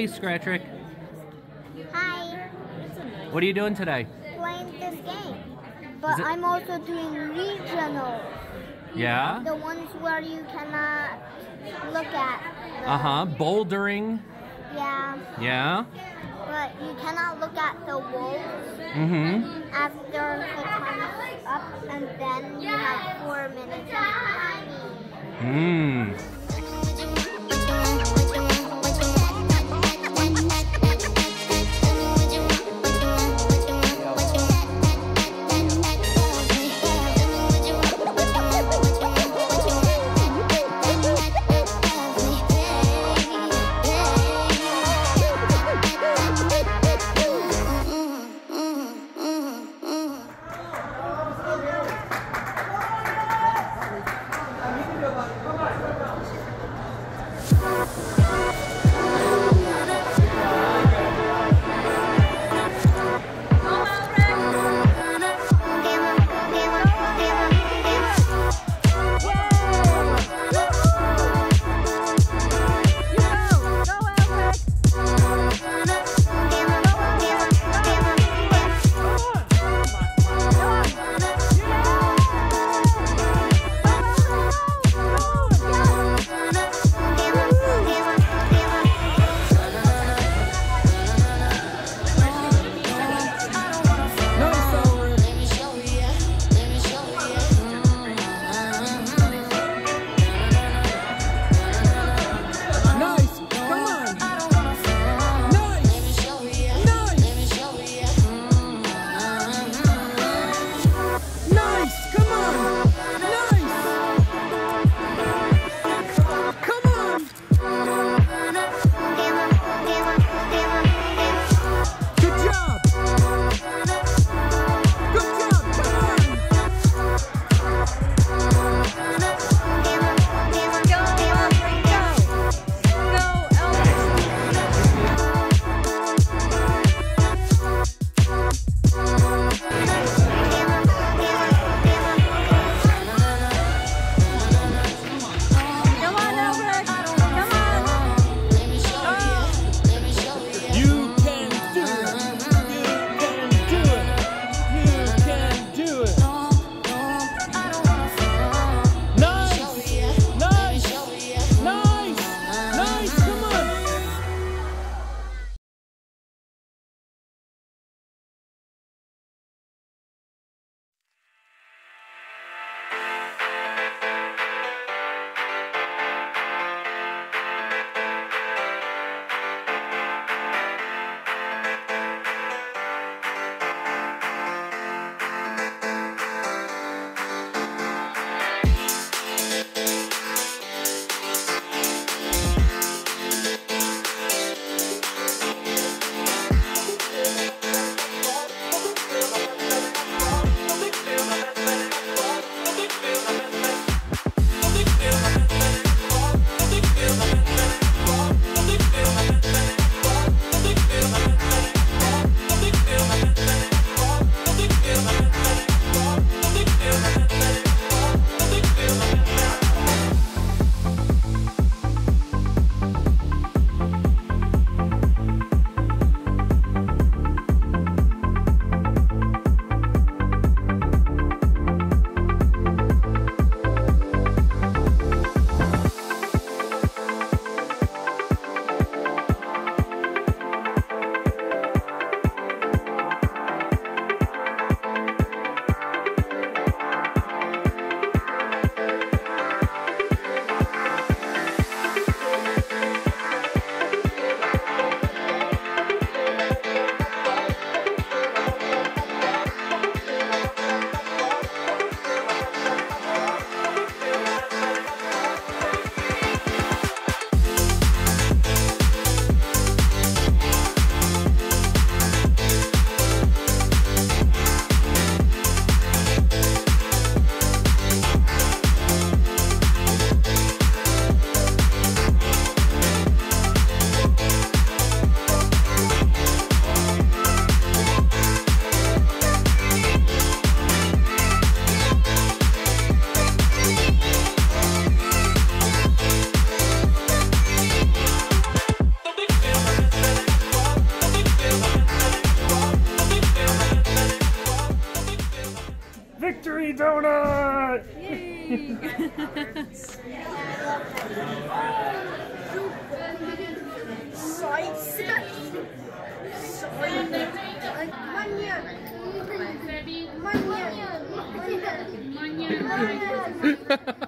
Hey, ScratchRick. Hi, What are you doing today? playing this game. But I'm also doing regional, Yeah? the ones where you cannot look at. the- Uh huh. Bouldering. Yeah, Yeah? but you cannot look at the walls Mm hmm. after the time is up, and then you have four minutes. Mmm. Música donut! Size. Manion. Manion. Manion.